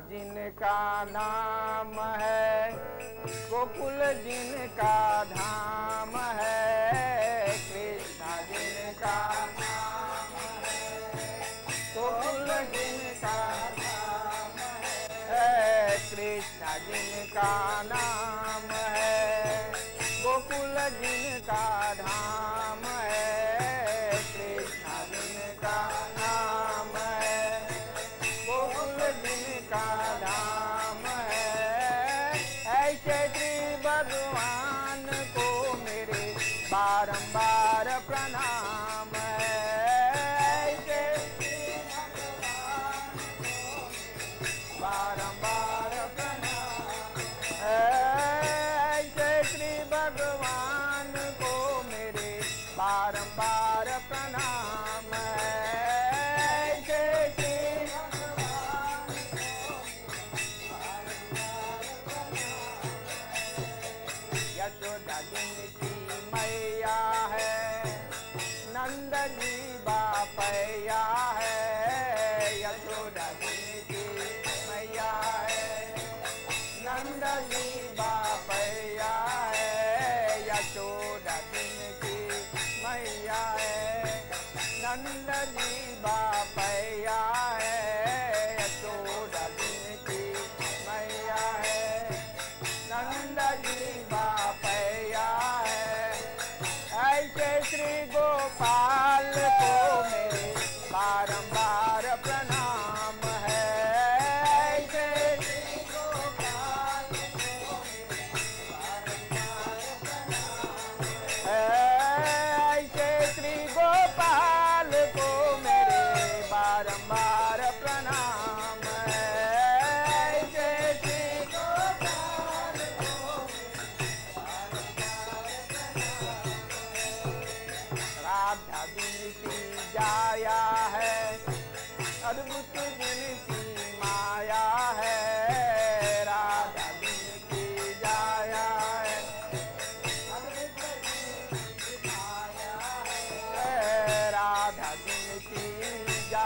जिनका नाम है, गोकुल जिनका धाम है, कृष्णा जिनका नाम गोकुल जिनका धाम है, कृष्णा जिनका नाम I don't know. Hold.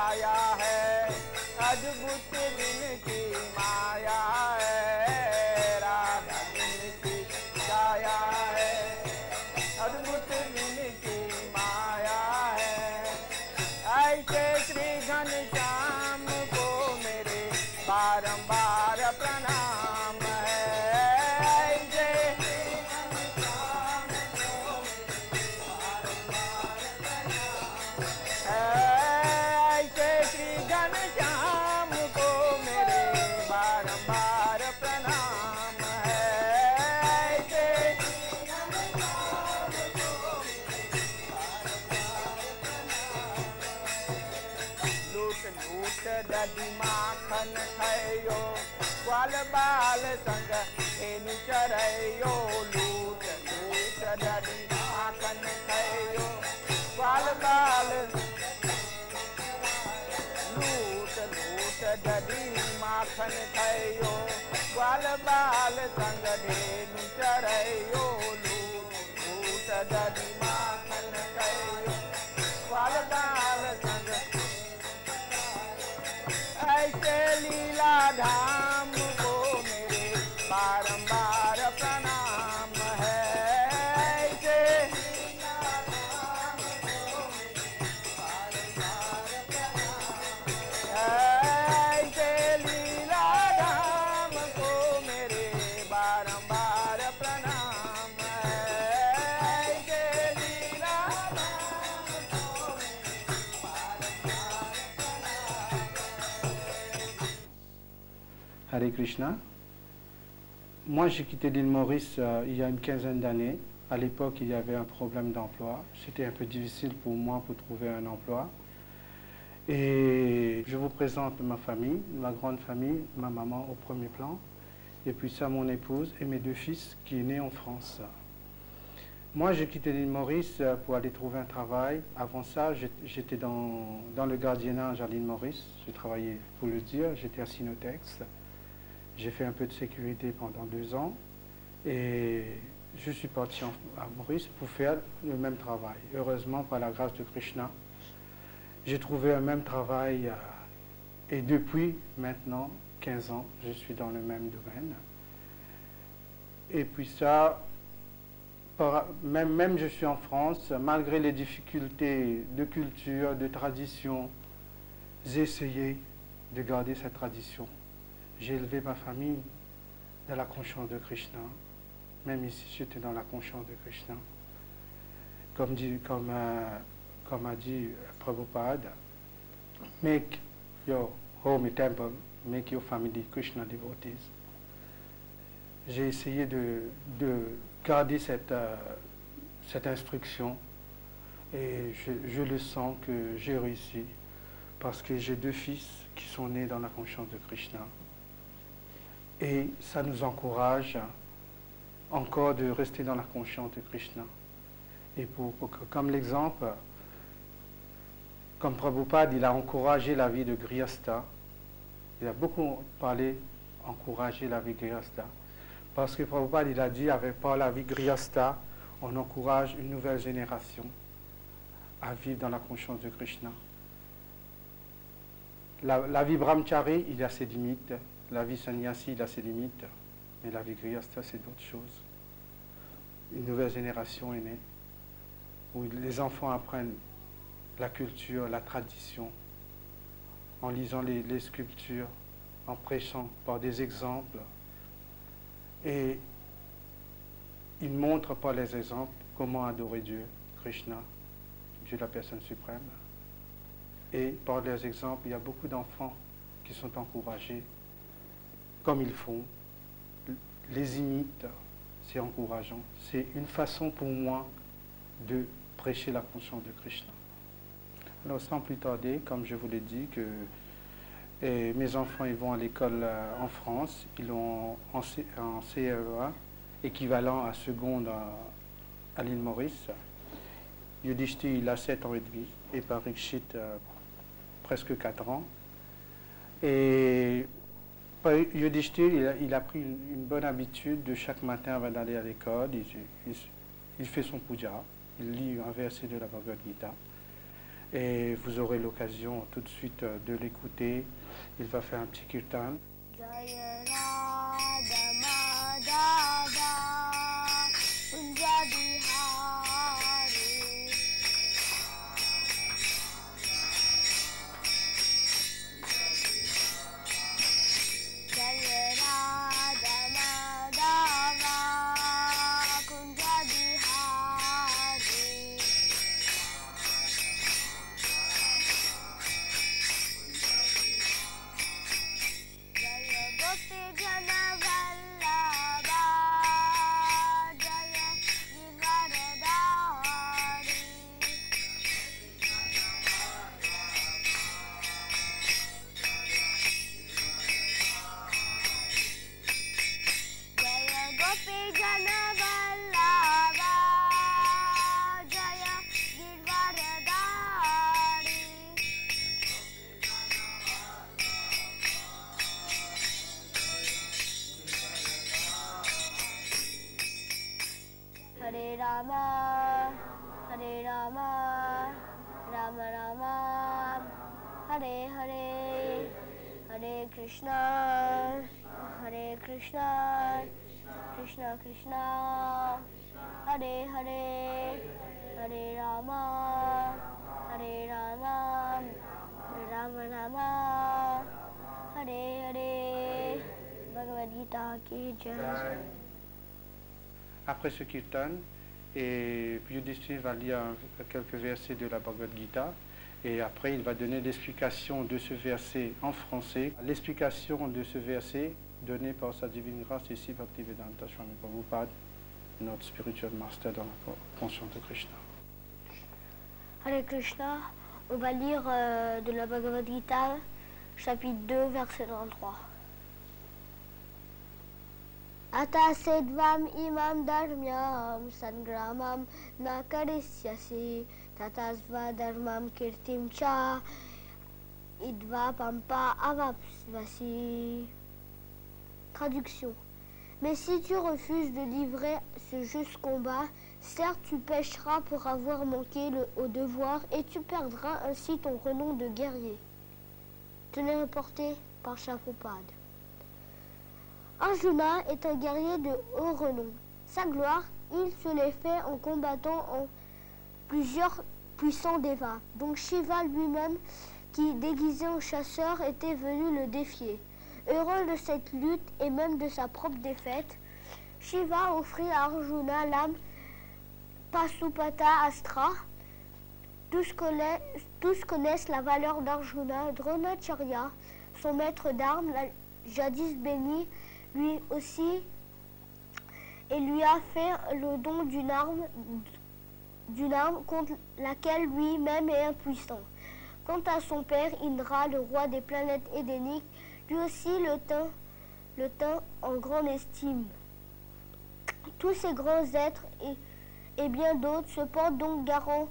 जाया है। अद्भुत दिन की माया بال سنگ ان چريو لوٽ لوٽ ڊري آکن ڪيو. بال بال لوٽ لوٽ ڊري ماکن ڪيو. بال بال سنگ ان چريو لوٽ لوٽ ڊري Moi, j'ai quitté l'île Maurice euh, il y a une quinzaine d'années. À l'époque, il y avait un problème d'emploi. C'était un peu difficile pour moi pour trouver un emploi. Et je vous présente ma famille, ma grande famille, ma maman au premier plan, et puis ça, mon épouse et mes deux fils qui est né en France. Moi, j'ai quitté l'île Maurice euh, pour aller trouver un travail. Avant ça, j'étais dans, dans le gardiennage à l'île Maurice. J'ai travaillé, pour le dire, j'étais à Sinotex. J'ai fait un peu de sécurité pendant deux ans. Et je suis parti à Maurice pour faire le même travail. Heureusement, par la grâce de Krishna, j'ai trouvé un même travail. euh, et depuis maintenant, 15 ans, je suis dans le même domaine. Et puis ça, même je suis en France, malgré les difficultés de culture, de tradition, j'ai essayé de garder cette tradition. J'ai élevé ma famille dans la conscience de Krishna. Même ici, j'étais dans la conscience de Krishna. Comme, euh, a dit Prabhupada, make your home a temple, make your family Krishna devotees. J'ai essayé de, de, garder cette, euh, cette instruction et je le sens que j'ai réussi parce que j'ai deux fils qui sont nés dans la conscience de Krishna. Et ça nous encourage encore de rester dans la conscience de Krishna. Et pour, comme l'exemple, comme Prabhupada, il a encouragé la vie de Grihastha. Il a beaucoup parlé, encourager la vie de. Parce que Prabhupada, il a dit, avec par la vie Grihastha, on encourage une nouvelle génération à vivre dans la conscience de Krishna. La, la vie brahmachari, il a ses limites. La vie sannyasi, il a ses limites. Mais la vie grihastha, c'est d'autres choses. Une nouvelle génération est née, où les enfants apprennent la culture, la tradition, en lisant les, les sculptures, en prêchant par des exemples. Et ils montrent par les exemples comment adorer Dieu, Krishna, Dieu la personne suprême. Et par les exemples, il y a beaucoup d'enfants qui sont encouragés comme ils font, les imitent, c'est encourageant. C'est une façon pour moi de prêcher la conscience de Krishna. Alors sans plus tarder, comme je vous l'ai dit, et mes enfants ils vont à l'école euh, en France, ils ont en, CEA, équivalent à seconde à, à l'île Maurice. Yudhishthir, il a 7 ans et demi, et Parikshit, euh, presque 4 ans. Et Yudhishthir, il a, pris une, bonne habitude de chaque matin avant d'aller à l'école, il, fait son puja, il lit un verset de la Bhagavad Gita, et vous aurez l'occasion tout de suite de l'écouter. Il va faire un petit kirtan. Rama, Hare Rama, Rama Rama, Hare Hare, Hare Krishna, Hare Krishna, Krishna Krishna, Hare Hare, Hare Rama, Hare Rama, Rama Rama, Hare Hare, Bhagavad Gita ki jai. Après ce kirtan, et Yudhishthir va lire quelques versets de la Bhagavad Gita, et après il va donner l'explication de ce verset en français. L'explication de ce verset donnée par sa divine grâce ici, Bhaktivedanta Swami Prabhupada, notre spiritual master dans la conscience de Krishna. Hare Krishna, on va lire euh, de la Bhagavad Gita, chapitre 2, verset 33. Atasedvam imam dharmyam sangramam na karisyasi tatasva dharmam kirtim cha idva pampa avapsvasi. Traduction. Mais si tu refuses de livrer ce juste combat, certes tu pécheras pour avoir manqué le, au devoir et tu perdras ainsi ton renom de guerrier. Tenez reporté par Chapoupade. Arjuna est un guerrier de haut renom. Sa gloire, il se l'est fait en combattant en plusieurs puissants devas, donc Shiva lui-même, qui déguisé en chasseur, était venu le défier. Heureux de cette lutte et même de sa propre défaite, Shiva offrit à Arjuna l'âme Pasupata Astra. Tous connaissent, tous connaissent la valeur d'Arjuna. Dronacharya, son maître d'armes, jadis béni, lui aussi, et lui a fait le don d'une arme, contre laquelle lui-même est impuissant. Quant à son père, Indra, le roi des planètes édéniques, lui aussi le tint, en grande estime. Tous ces grands êtres et, bien d'autres se portent donc garant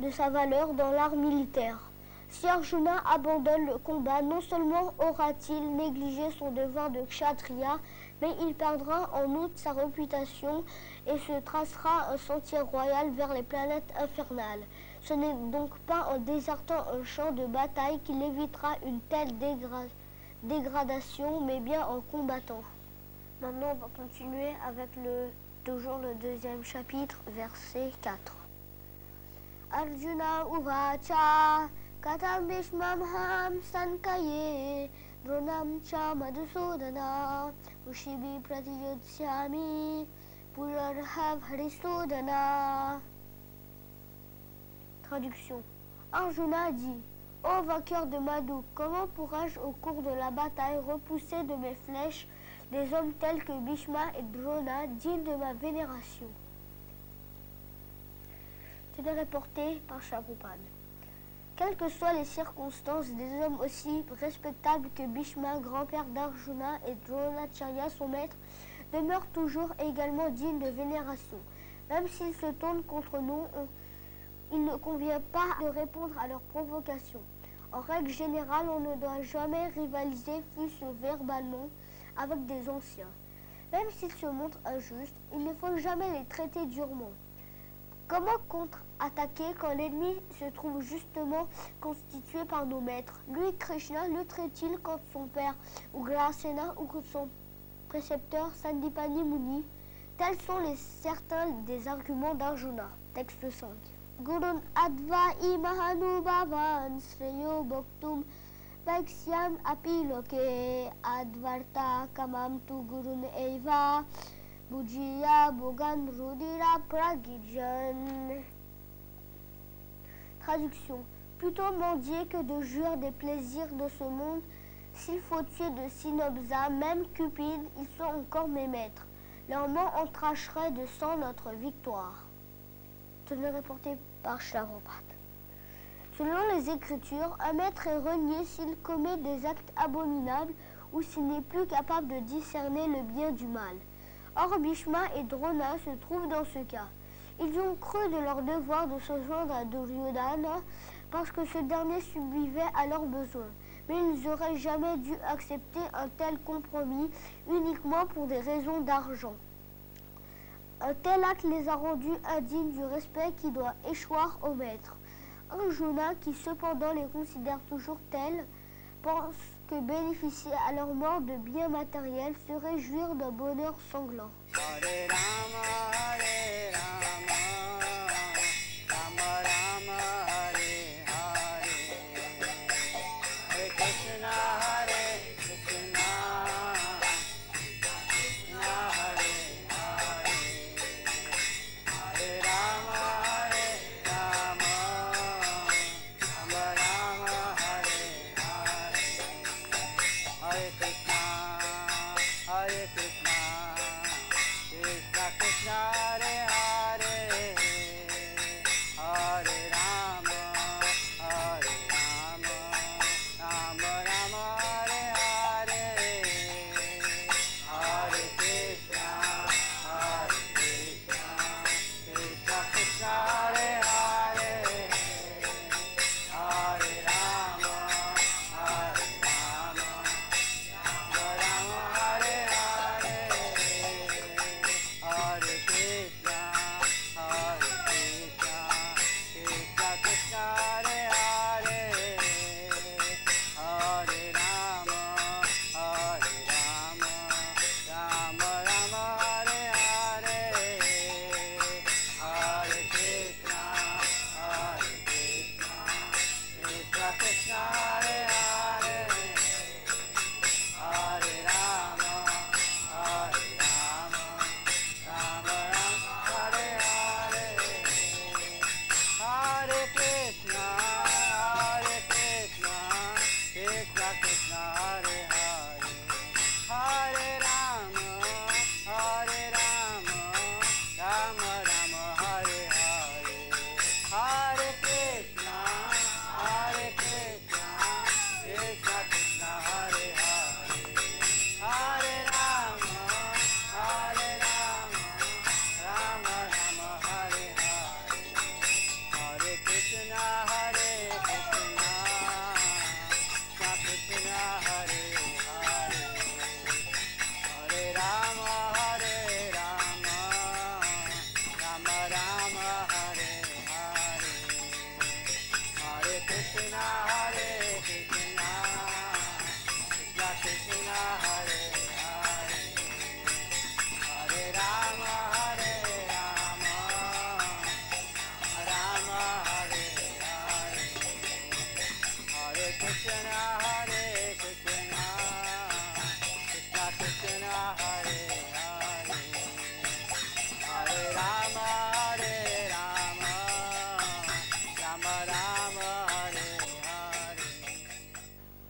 de sa valeur dans l'art militaire. Si Arjuna abandonne le combat, non seulement aura-t-il négligé son devoir de kshatriya, mais il perdra en outre sa réputation et se tracera un sentier royal vers les planètes infernales. Ce n'est donc pas en désertant un champ de bataille qu'il évitera une telle dégra dégradation, mais bien en combattant. Maintenant, on va continuer avec le deuxième chapitre, verset 4. Arjuna Uvacha Harisudana Traduction. Arjuna dit Ô vainqueur de Madhu, comment pourrais-je au cours de la bataille repousser de mes flèches des hommes tels que Bhishma et Drona, dignes de ma vénération? C'était reporté par. Quelles que soient les circonstances, des hommes aussi respectables que Bhishma, grand-père d'Arjuna, et Dronacharya, son maître, demeurent toujours également dignes de vénération. Même s'ils se tournent contre nous, il ne convient pas de répondre à leurs provocations. En règle générale, on ne doit jamais rivaliser, fût-ce verbalement, avec des anciens. Même s'ils se montrent injustes, il ne faut jamais les traiter durement. Comment contre-attaquer quand l'ennemi se trouve justement constitué par nos maîtres? Lui, Krishna, le traite-t-il contre son père Ugrasena ou contre son précepteur Sandipani Muni? Tels sont les certains des arguments d'Arjuna. Texte 5. Gurun adva vaiksyam apiloke advarta kamam gurun eva Traduction. Plutôt mendier que de jouir des plaisirs de ce monde, s'il faut tuer de Synopsa, même Cupide, ils sont encore mes maîtres. Leur nom entracherait de sang notre victoire. Tenez reporté par Charopat. Selon les Écritures, un maître est renié s'il commet des actes abominables ou s'il n'est plus capable de discerner le bien du mal. Or, Bhishma et Drona se trouvent dans ce cas. Ils ont cru de leur devoir de se joindre à Duryodhana parce que ce dernier subvivait à leurs besoins. Mais ils n'auraient jamais dû accepter un tel compromis uniquement pour des raisons d'argent. Un tel acte les a rendus indignes du respect qui doit échoir au maître. Arjuna, qui cependant les considère toujours tels, pense bénéficier à leur mort de biens matériels, se réjouir d'un bonheur sanglant.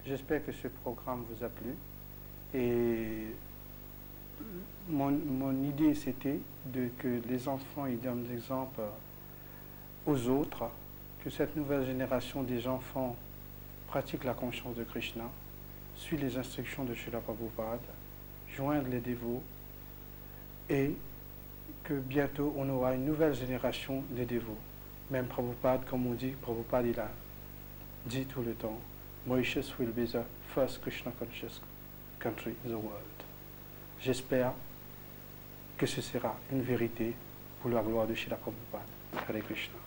J'espère que ce programme vous a plu. Et mon, idée, c'était que les enfants ils donnent l'exemple aux autres, que cette nouvelle génération des enfants pratique la conscience de Krishna, suit les instructions de Srila Prabhupada, joindre les dévots, et que bientôt on aura une nouvelle génération de dévots. Même Prabhupada, comme on dit, Prabhupada il a dit tout le temps, Mauritius will be the first Krishna conscious country in the world. J'espère que ce sera une vérité pour la gloire de Srila Prabhupada. Hare Krishna.